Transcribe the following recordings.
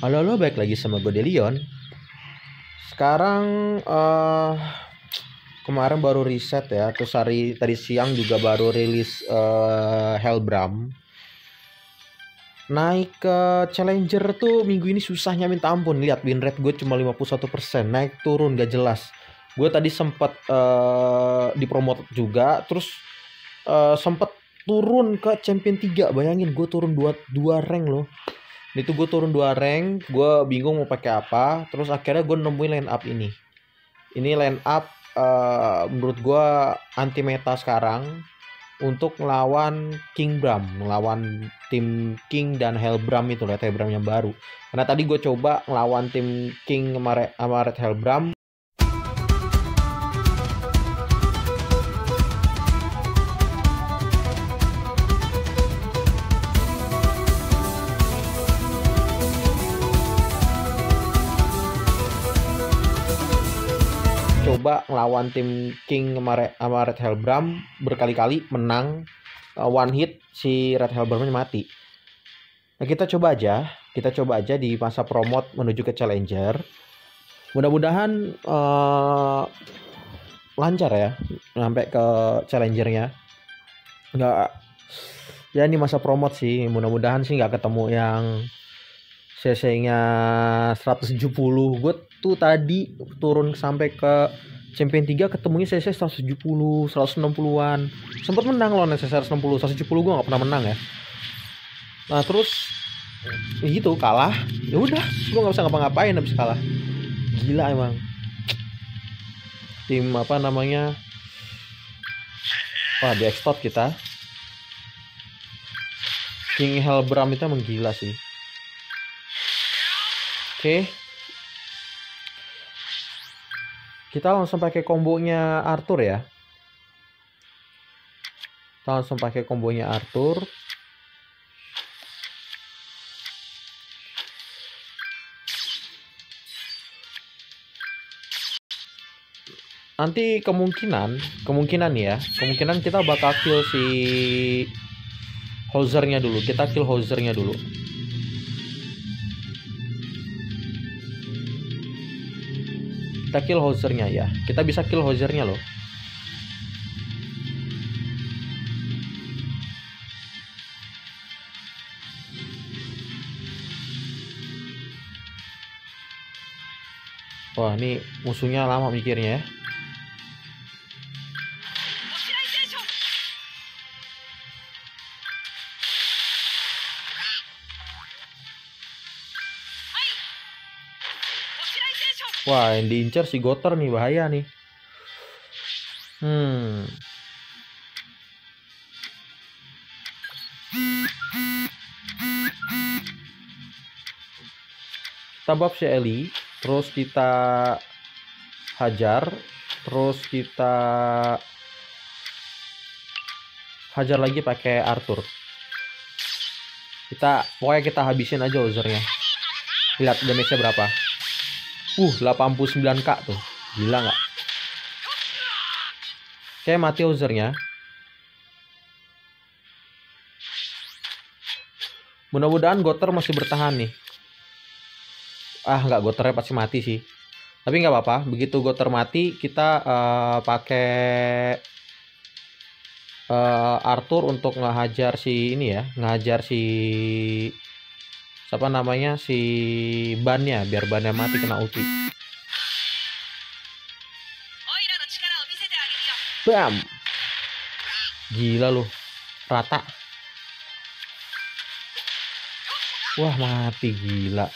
Halo halo baik lagi sama gue Delion. Sekarang eh kemarin baru riset ya Terus hari tadi siang juga baru rilis eh Hellbram. Naik ke Challenger tuh minggu ini susahnya minta ampun. Lihat win rate gue cuma 51% Naik turun gak jelas. Gue tadi sempet eh dipromot juga Terus eh sempet turun ke champion 3 Bayangin gue turun 2, 2 rank loh itu gue turun dua rank gue bingung mau pakai apa terus akhirnya gue nemuin line up ini. Ini line up uh, menurut gue anti meta sekarang untuk melawan King Bram melawan tim King dan Hellbram itu Red Hellbram yang baru. Karena tadi gue coba ngelawan tim King sama Red Hellbram ngelawan tim King sama Red, Hellbram berkali-kali menang uh, one hit si Red Hellbramnya mati. Nah kita coba aja, kita coba aja di masa promote menuju ke Challenger. Mudah-mudahan uh, lancar ya sampai ke Challengernya. Nggak ya ini masa promote sih, mudah-mudahan sih nggak ketemu yang CC-nya 170 gue tuh tadi turun sampai ke champion 3 ketemunya CC 170 160-an sempat menang loh SSR 160 170 gue gak pernah menang ya. Nah terus gitu kalah. Ya udah gue nggak bisa ngapa-ngapain habis kalah. Gila emang. Tim apa namanya? Wah di extort kita. King Hellbram itu emang gila sih. Oke. Kita langsung pakai kombonya Arthur ya. Kita langsung pakai kombonya Arthur. Nanti kemungkinan, kemungkinan ya, kemungkinan kita bakal kill si Hozernya dulu. Kita kill Hozernya dulu. Kita kill hosernya ya. Kita bisa kill hosernya loh. Wah ini musuhnya lama mikirnya ya Wah, yang diincar si Goter nih bahaya nih. Hmm. Kita bab si Eli, terus kita hajar, terus kita hajar lagi pakai Arthur. Kita pokoknya kita habisin aja usernya. Lihat damage-nya berapa. Uh, 89k tuh. Gila nggak? Oke, mati usernya. Mudah-mudahan Goter masih bertahan nih. Ah, nggak Goternya pasti mati sih. Tapi nggak apa-apa. Begitu Goter mati, kita uh, pakai uh, Arthur untuk ngehajar si ini ya, ngehajar si siapa namanya? Si bannya biar bannya mati kena ulti. Bam! Gila loh rata. Wah mati gila.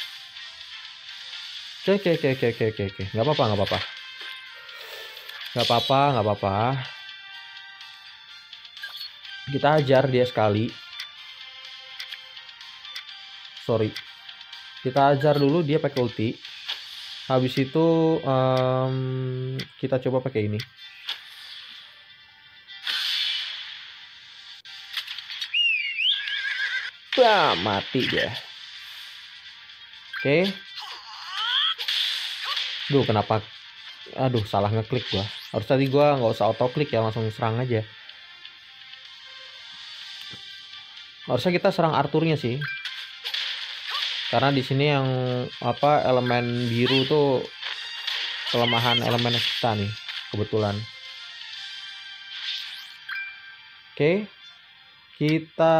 Oke oke oke oke oke oke nggak apa-apa nggak apa-apa. Nggak apa-apa nggak apa-apa. Kita ajar dia sekali sorry. Kita ajar dulu dia pakai ulti. Habis itu um, kita coba pakai ini. Bam, mati dia. Oke. Okay. Duh kenapa? Aduh salah ngeklik gua. Harus tadi gua nggak usah auto klik ya langsung serang aja. Harusnya kita serang Arthurnya sih karena di sini yang apa elemen biru tuh kelemahan elemen kita nih kebetulan oke kita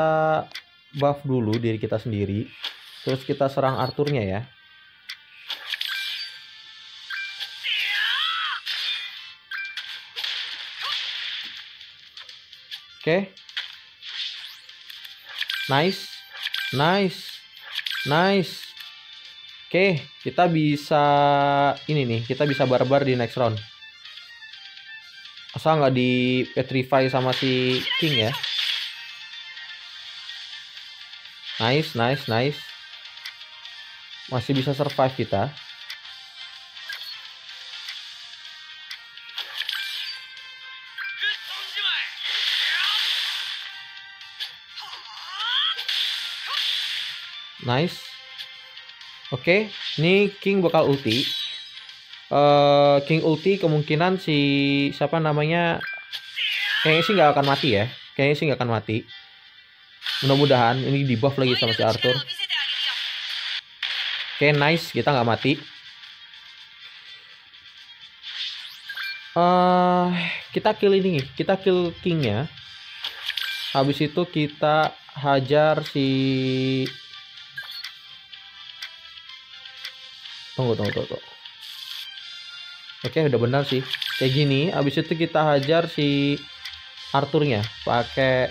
buff dulu diri kita sendiri terus kita serang Arthurnya ya Oke. Nice. Nice. Nice. Oke, kita bisa ini nih, kita bisa barbar di next round. Asal nggak di petrify sama si King ya. Nice, nice, nice. Masih bisa survive kita. Nice. Oke, okay. ini King bakal ulti. Uh, King ulti kemungkinan si siapa namanya kayaknya sih nggak akan mati ya. Kayaknya sih nggak akan mati. Mudah-mudahan ini di buff lagi sama si Arthur. Oke, okay, nice. Kita nggak mati. Uh, kita kill ini, kita kill Kingnya. Habis itu kita hajar si Tunggu, tunggu, tunggu. Oke, udah benar sih. Kayak gini, abis itu kita hajar si Arthurnya pakai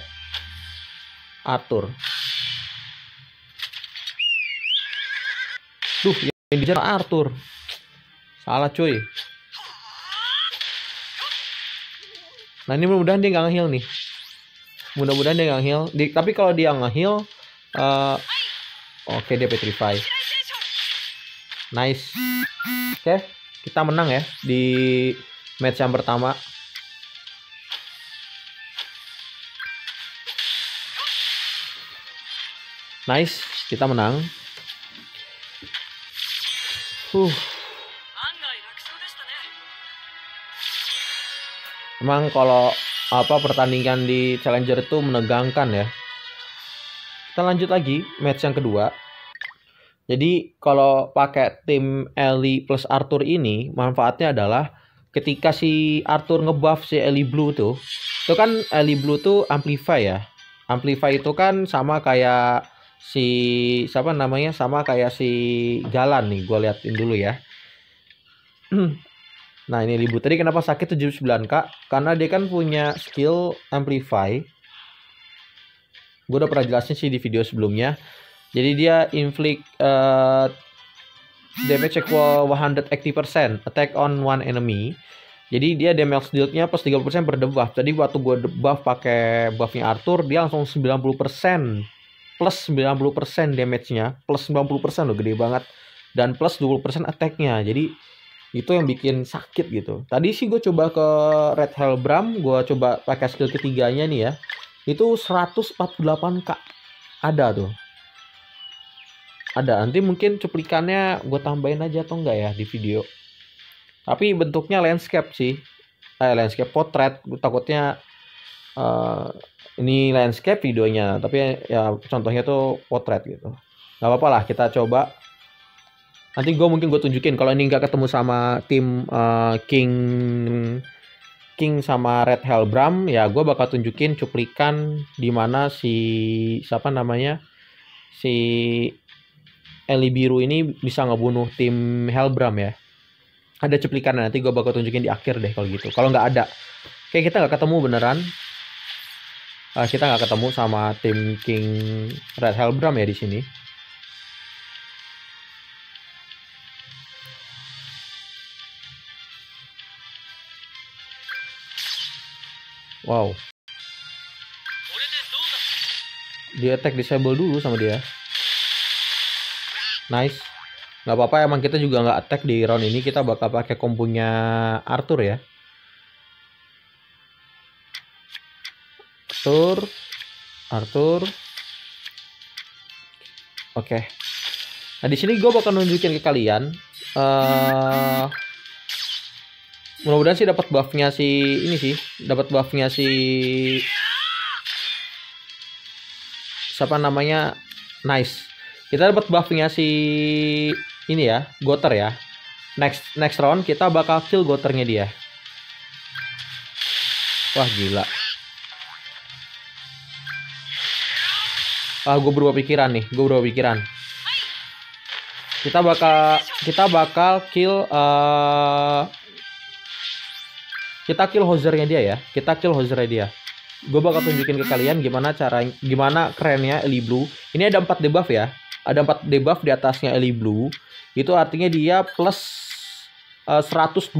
Arthur. Duh, yang dijar Arthur. Salah cuy. Nah ini mudah-mudahan dia nggak ngeheal nih. Mudah-mudahan dia nggak ngeheal. tapi kalau dia ngeheal, uh, oke okay, dia petrify. Nice. Oke, okay, kita menang ya di match yang pertama. Nice, kita menang. Huh. Emang kalau apa pertandingan di Challenger itu menegangkan ya. Kita lanjut lagi match yang kedua. Jadi kalau pakai tim Ellie plus Arthur ini manfaatnya adalah ketika si Arthur ngebuff si Ellie Blue tuh, itu kan Ellie Blue tuh amplify ya. Amplify itu kan sama kayak si siapa namanya sama kayak si Galan nih, gue liatin dulu ya. nah ini Blue tadi kenapa sakit 79k? Karena dia kan punya skill amplify. Gue udah pernah jelasin sih di video sebelumnya jadi dia inflict uh, damage equal 180% attack on one enemy. Jadi dia damage dealnya plus 30% per debuff. Jadi waktu gue debuff pakai buffnya Arthur, dia langsung 90% plus 90% damage-nya, plus 90% loh gede banget. Dan plus 20% attack-nya. Jadi itu yang bikin sakit gitu. Tadi sih gue coba ke Red Hellbram, gue coba pakai skill ketiganya nih ya. Itu 148k. Ada tuh ada nanti mungkin cuplikannya gue tambahin aja atau enggak ya di video. Tapi bentuknya landscape sih. Eh, landscape potret. Gue takutnya uh, ini landscape videonya tapi ya contohnya tuh potret gitu. Nggak apa-apa lah kita coba. Nanti gue mungkin gue tunjukin kalau ini nggak ketemu sama tim uh, King King sama Red Hellbram ya gue bakal tunjukin cuplikan di mana si siapa namanya? Si Eli biru ini bisa ngebunuh tim Hellbram ya. Ada cuplikan nanti gue bakal tunjukin di akhir deh kalau gitu. Kalau nggak ada, kayak kita nggak ketemu beneran. Uh, kita nggak ketemu sama tim King Red Hellbram ya di sini. Wow. Dia attack disable dulu sama dia. Nice. Gak apa-apa emang kita juga nggak attack di round ini. Kita bakal pakai kompunya Arthur ya. Arthur. Arthur. Oke. Okay. Nah di sini gue bakal nunjukin ke kalian. Uh, mudah-mudahan sih dapat buffnya si ini sih. Dapat buffnya si siapa namanya? Nice Kita dapat buffnya si ini ya, Goter ya. Next next round kita bakal kill Goternya dia. Wah gila. Ah, gue berubah pikiran nih, gue berubah pikiran. Kita bakal kita bakal kill uh, kita kill hosernya dia ya. Kita kill hosernya dia. Gue bakal tunjukin ke kalian gimana cara gimana kerennya Eli Blue. Ini ada 4 debuff ya. Ada 4 debuff di atasnya Eli Blue. Itu artinya dia plus uh, 120%.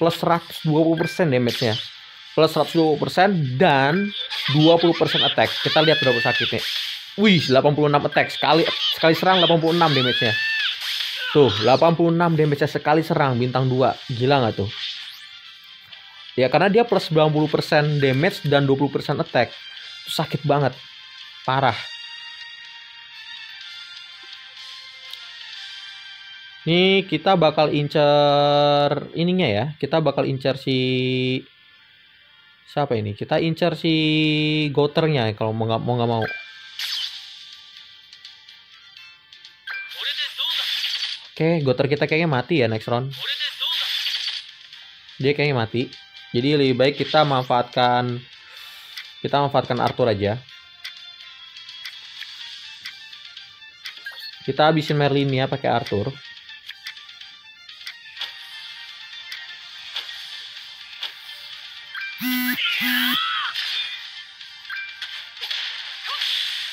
Plus 120% damage-nya. Plus 120% dan 20% attack. Kita lihat berapa sakitnya. Wih, 86 attack sekali sekali serang 86 damage-nya. Tuh, 86 damage-nya sekali serang bintang 2. Gila nggak tuh? Ya karena dia plus 90% damage dan 20% attack. Sakit banget. Parah. Nih kita bakal incer ininya ya. Kita bakal incer si siapa ini? Kita incer si goternya kalau mau nggak mau nggak mau. Oke, Goter kita kayaknya mati ya next round. Dia kayaknya mati. Jadi lebih baik kita manfaatkan kita manfaatkan Arthur aja. Kita habisin Merlinia pakai Arthur.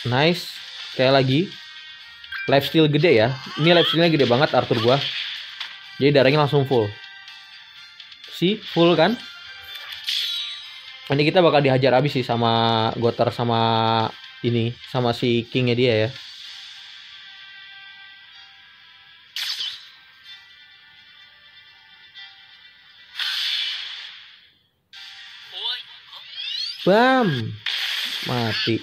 Nice. Kayak lagi lifesteal gede ya. Ini lifestealnya gede banget Arthur gua. Jadi darahnya langsung full. Si full kan? Ini kita bakal dihajar habis sih sama Goter sama ini sama si Kingnya dia ya. Bam. Mati.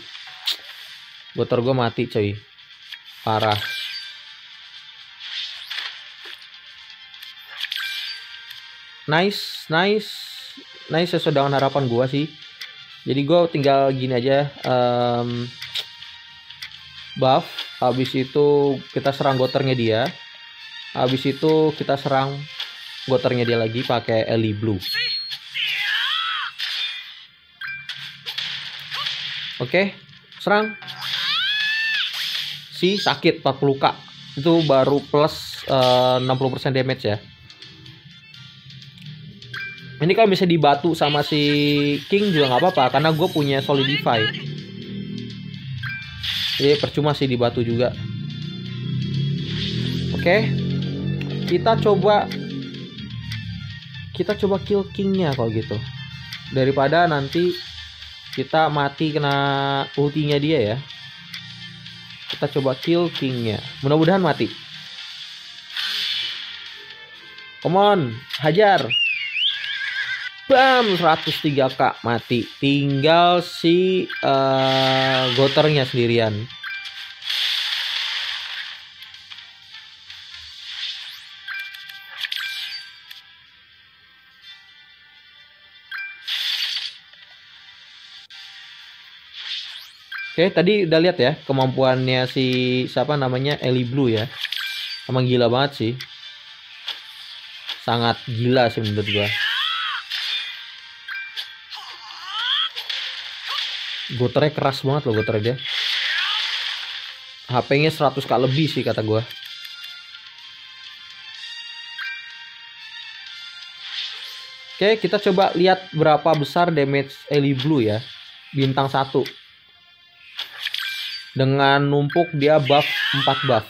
Goter gue mati coy. Parah. Nice nice. Nice sesuai dengan harapan gua sih. Jadi gue tinggal gini aja um, buff. Habis itu kita serang goternya dia. Habis itu kita serang goternya dia lagi pakai Eli Blue oke serang. Si sakit 40k itu baru plus uh, 60% damage ya. Ini kalau bisa dibatu sama si King juga nggak apa-apa karena gue punya solidify jadi percuma sih dibatu juga. Oke kita coba kita coba kill Kingnya kalau gitu. Daripada nanti kita mati kena ultinya dia ya kita coba kill kingnya. Mudah-mudahan mati. Come on, hajar. Bam, 103k mati. Tinggal si uh, goternya sendirian. Oke, tadi udah lihat ya kemampuannya si siapa namanya Eli Blue ya. Emang gila banget sih. Sangat gila sih menurut gua. Goternya keras banget loh goternya dia. HP-nya 100k lebih sih kata gua. Oke, kita coba lihat berapa besar damage Eli Blue ya. Bintang 1 dengan numpuk dia buff 4 buff.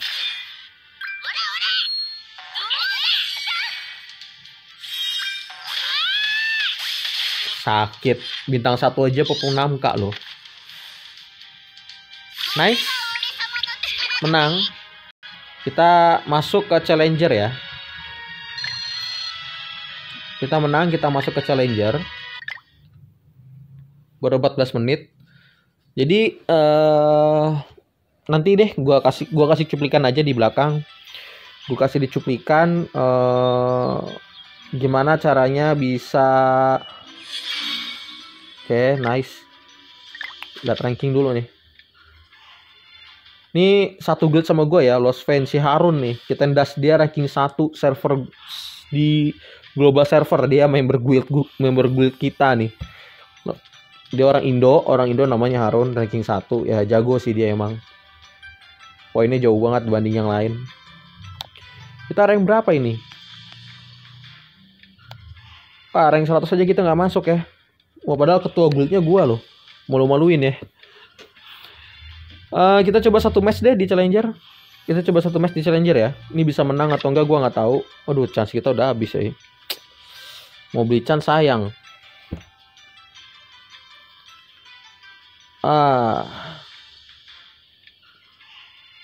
Sakit. Bintang satu aja popung 6 kak loh. Nice. Menang. Kita masuk ke challenger ya. Kita menang kita masuk ke challenger. Baru 14 menit jadi uh, nanti deh gua kasih gua kasih cuplikan aja di belakang. Gua kasih di cuplikan uh, gimana caranya bisa Oke, okay, nice. Lihat ranking dulu nih. Ini satu guild sama gue ya, Lost Fan si Harun nih. Kita ndas dia ranking 1 server di global server. Dia member guild member guild kita nih. Dia orang Indo, orang Indo namanya Harun ranking 1. Ya jago sih dia emang. Poinnya jauh banget dibanding yang lain. Kita rank berapa ini? Ah, rank 100 aja kita nggak masuk ya. Wah, padahal ketua guildnya gua loh. Malu-maluin ya. Uh, kita coba satu match deh di Challenger. Kita coba satu match di Challenger ya. Ini bisa menang atau enggak gua nggak tahu. Waduh, chance kita udah habis ya. Mau beli chance sayang. Ah.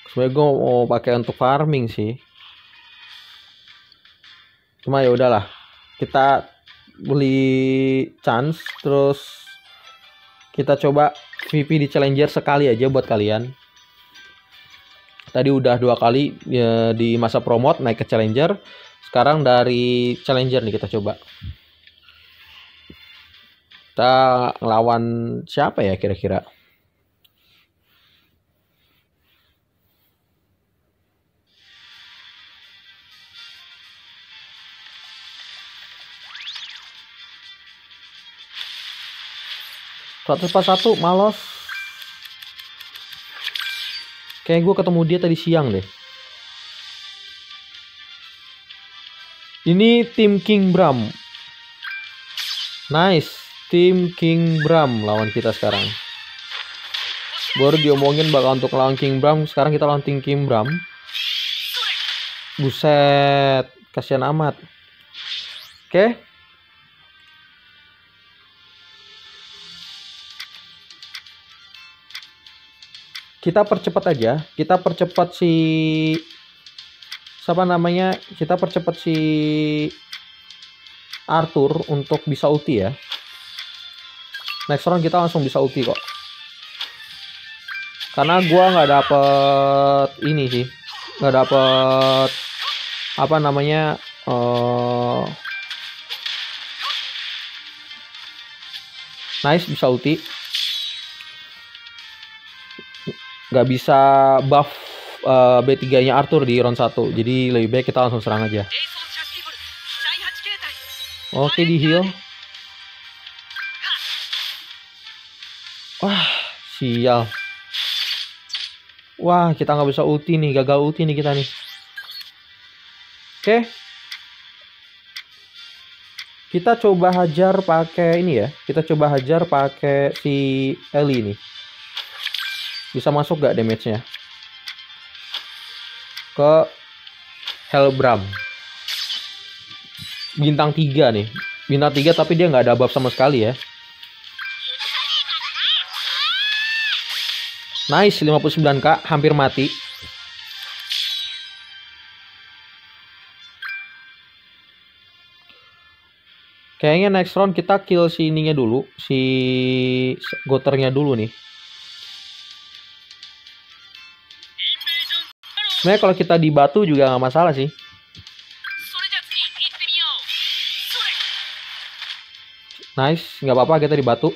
Sebenarnya gue mau pakai untuk farming sih. Cuma ya udahlah. Kita beli chance terus kita coba VP di Challenger sekali aja buat kalian. Tadi udah dua kali ya, di masa promote naik ke Challenger. Sekarang dari Challenger nih kita coba. Kita ngelawan siapa ya kira-kira? 141 malos. Kayak gue ketemu dia tadi siang deh. Ini tim King Bram. Nice tim King Bram lawan kita sekarang. Baru diomongin bakal untuk lawan King Bram sekarang kita lawan tim King Bram. Buset kasihan amat. Oke. Kita percepat aja kita percepat si siapa namanya? Kita percepat si Arthur untuk bisa ulti ya next round kita langsung bisa ulti kok karena gua nggak dapet ini sih nggak dapet apa namanya uh, nice bisa ulti nggak bisa buff uh, eh, B3-nya Arthur di round 1. Jadi lebih baik kita langsung serang aja. Oke di heal. Sial. Wah, kita nggak bisa ulti nih, gagal ulti nih kita nih. Oke. Kita coba hajar pakai ini ya. Kita coba hajar pakai si Ellie nih. Bisa masuk gak damage-nya? Ke Hellbram. Bintang 3 nih. Bintang 3 tapi dia nggak ada buff sama sekali ya. Nice, 59k, hampir mati. Kayaknya next round kita kill si ininya dulu, si goternya dulu nih. Sebenarnya kalau kita di batu juga nggak masalah sih. Nice, nggak apa-apa kita di batu.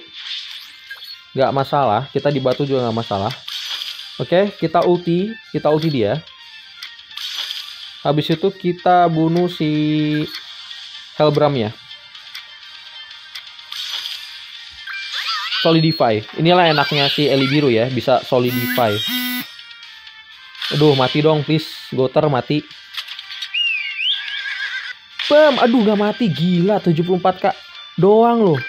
Nggak masalah, kita di batu juga nggak masalah. Oke, kita ulti, kita ulti dia. Habis itu kita bunuh si Hellbram ya. Solidify. Inilah enaknya si Eli biru ya, bisa solidify. Aduh, mati dong, please. Goter mati. Bam, aduh gak mati. Gila, 74k doang loh.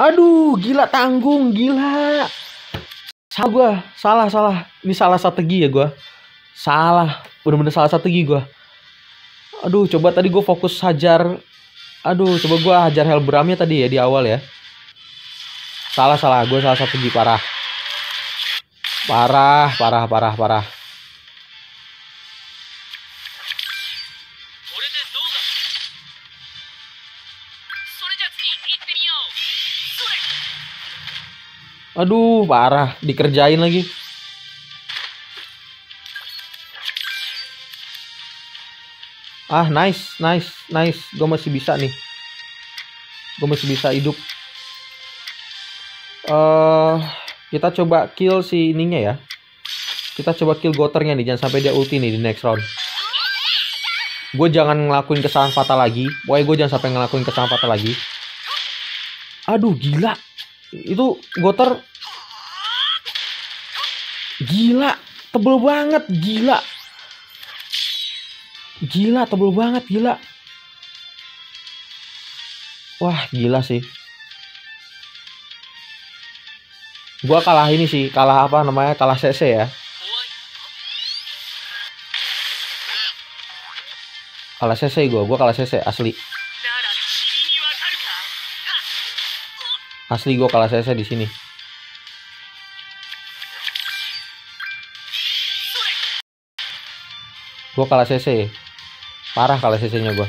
Aduh, gila tanggung, gila. Salah gue, salah, salah. Ini salah strategi ya gue. Salah, bener-bener salah strategi gue. Aduh, coba tadi gue fokus hajar. Aduh, coba gue hajar Hellbramnya tadi ya di awal ya. Salah, salah. Gue salah strategi parah. Parah, parah, parah, parah. Aduh, parah. Dikerjain lagi. Ah, nice, nice, nice. Gue masih bisa nih. Gue masih bisa hidup. Uh, Kita coba kill si ininya ya. Kita coba kill goternya nih, jangan sampai dia ulti nih di next round. Gue jangan ngelakuin kesalahan fatal lagi. Pokoknya gue jangan sampai ngelakuin kesalahan fatal lagi. Aduh, gila. Itu goter Gila, tebel banget, gila. Gila, tebel banget, gila. Wah, gila sih. Gua kalah ini sih, kalah apa namanya? Kalah CC ya. Kalah CC gua, gua kalah CC asli. Asli gua kalah CC di sini. Gua kalah CC. Parah kalah CC-nya gua.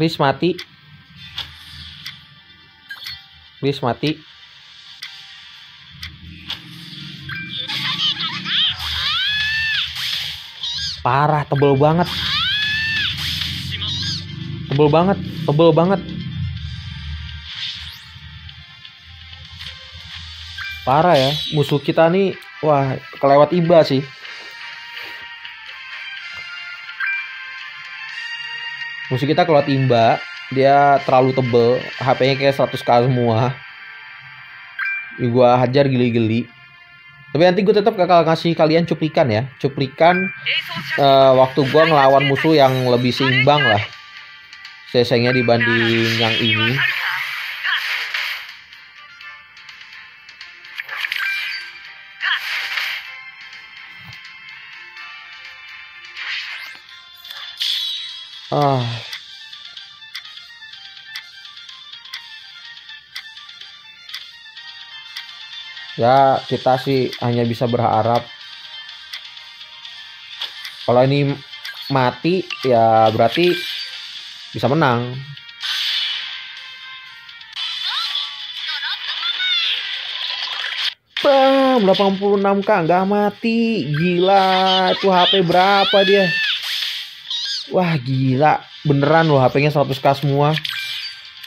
Please mati. Please mati. Parah, tebel banget. Tebel banget, tebel banget. Parah ya, musuh kita nih, wah kelewat iba sih. Musuh kita kelewat imba, dia terlalu tebel, HP-nya kayak 100k semua. Gua hajar geli-geli. Tapi nanti gue tetap bakal ngasih kalian cuplikan ya, cuplikan eh, waktu gua ngelawan musuh yang lebih seimbang lah. CC-nya dibanding yang ini. Ah. Ya, kita sih hanya bisa berharap kalau ini mati ya berarti bisa menang. Bam, 86k nggak mati. Gila, itu HP berapa dia? Wah, gila. Beneran loh HP-nya 100k semua.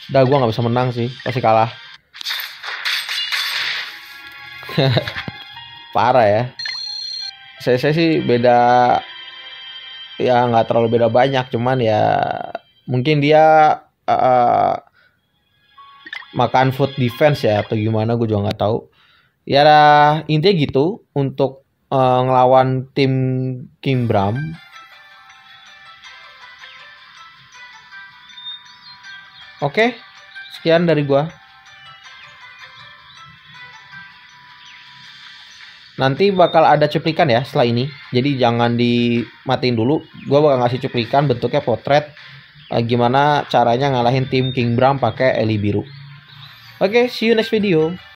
Dah gua nggak bisa menang sih, pasti kalah. Parah ya. Saya, saya sih beda ya nggak terlalu beda banyak, cuman ya mungkin dia eh, makan food defense ya atau gimana gue juga nggak tahu. Ya intinya gitu untuk eh, ngelawan tim King Bram. Oke, sekian dari gua. Nanti bakal ada cuplikan ya setelah ini. Jadi jangan dimatiin dulu. Gua bakal ngasih cuplikan bentuknya potret eh, gimana caranya ngalahin tim King Bram pakai Eli biru. Oke, see you next video.